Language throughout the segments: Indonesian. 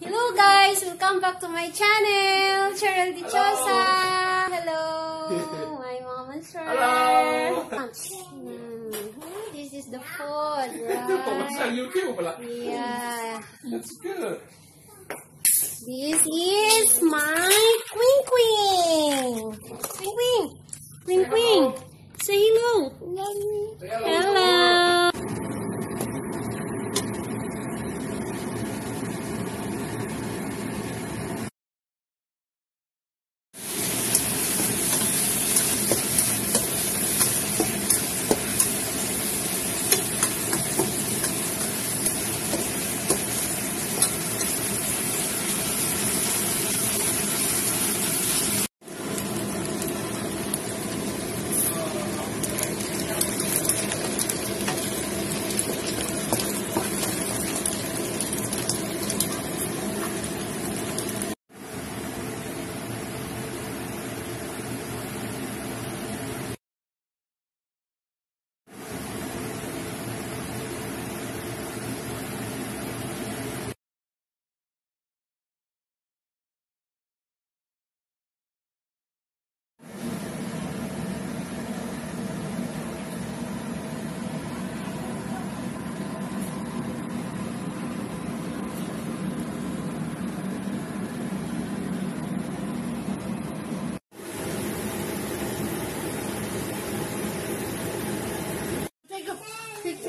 Hello guys! Welcome back to my channel! Cheryl Dichosa! Hello! My mom and sir! Hello! Mm, This is the food, right? Yeah. That's good. This is my Queen Queen! Queen Queen! Queen Queen! Say hello! Hello! Take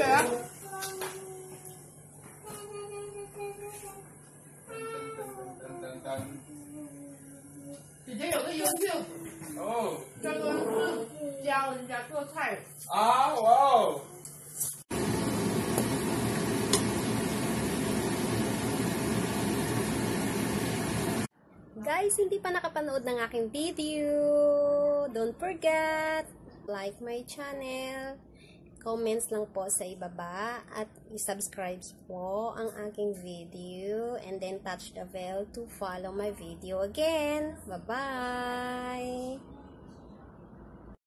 picture. 姐姐有个 YouTube 哦专门是教人家做菜。啊哇哦！ Guys, hindi pa nakapanood ng aking video, don't forget, like my channel, Comments lang po sa ibaba, at isubscribe po ang aking video, and then touch the bell to follow my video again. Bye-bye!